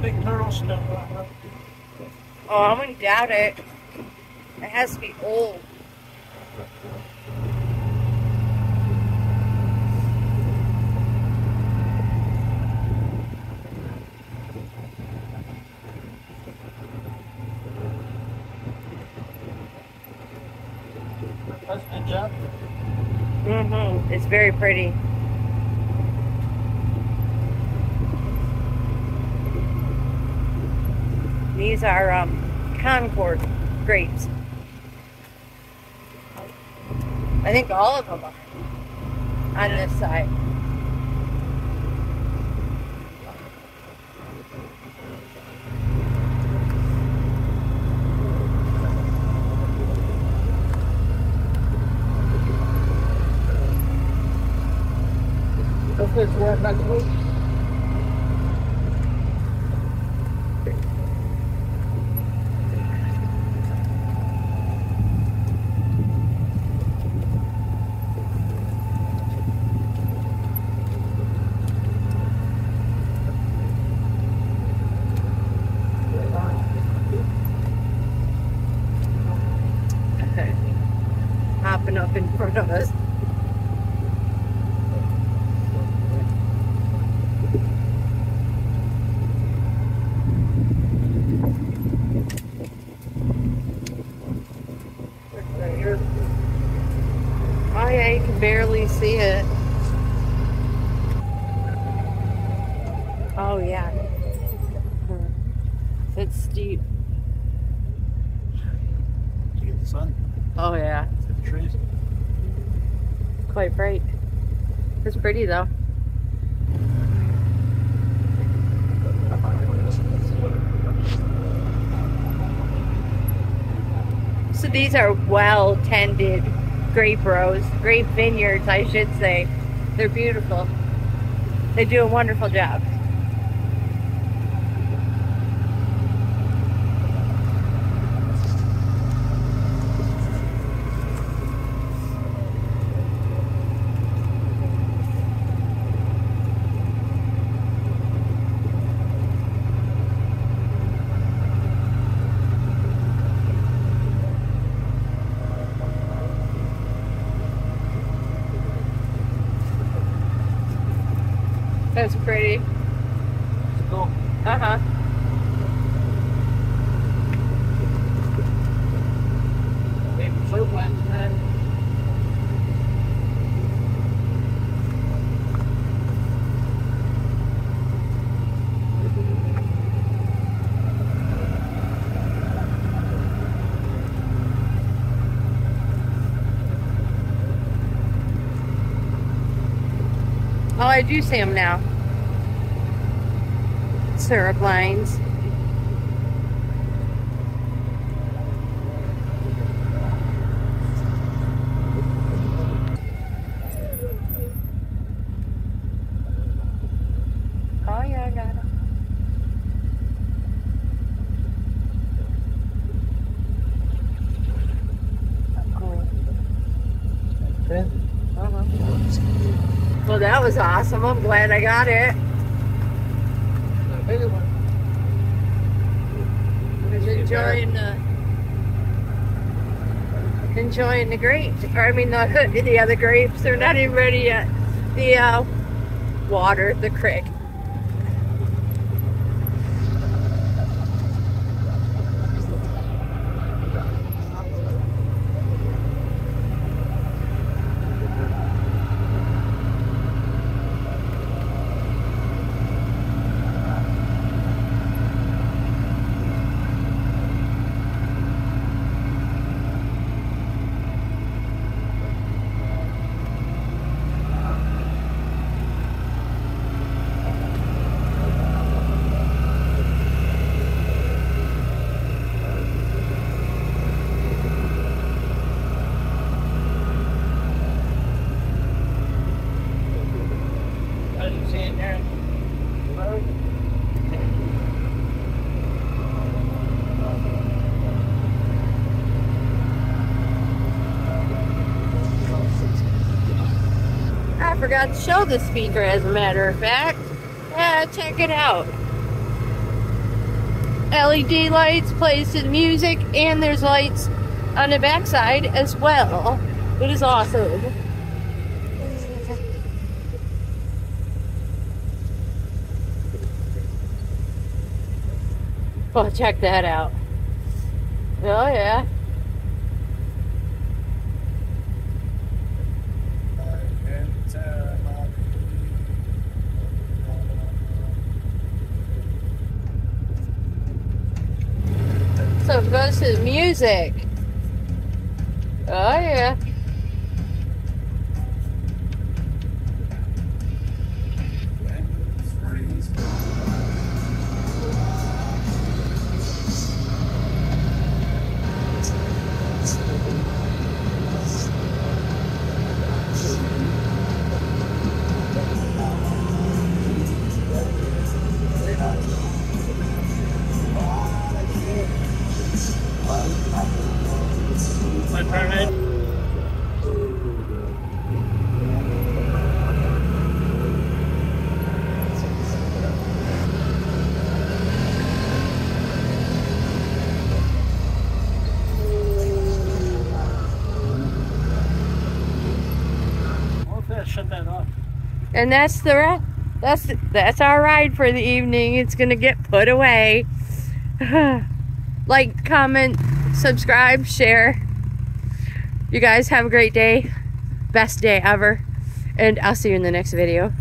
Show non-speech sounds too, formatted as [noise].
big turtle stuff. Oh, I'm gonna doubt it. It has to be old. That's good job. Mm-hmm. It's very pretty. These are um, Concord grapes. I think all of them are on this side. That's good. We're back to up in front of us. Right here. Yeah, you can barely see it. Oh yeah. Hmm. It's steep. To get the sun. Oh yeah. See the trees. Quite bright. It's pretty though. So these are well tended grape rows, grape vineyards, I should say. They're beautiful. They do a wonderful job. That's pretty. It's cool. Uh huh. Oh, I do see them now. Syrup lines. Oh yeah, I got it. Cool. Okay. Uh-huh. Well, that was awesome. I'm glad I got it. A bigger one. I was enjoying the enjoying the grapes. Or, I mean the [laughs] the other grapes. They're not even ready yet. The uh, water, the creek. Forgot to show the speaker as a matter of fact. Yeah, check it out. LED lights plays the music, and there's lights on the backside as well. It is awesome. Oh, check that out. Oh, yeah. The music. Oh, yeah. My permit. That? And that's the that's that's our ride for the evening. It's gonna get put away. [sighs] like, comment, subscribe, share. You guys have a great day. Best day ever. And I'll see you in the next video.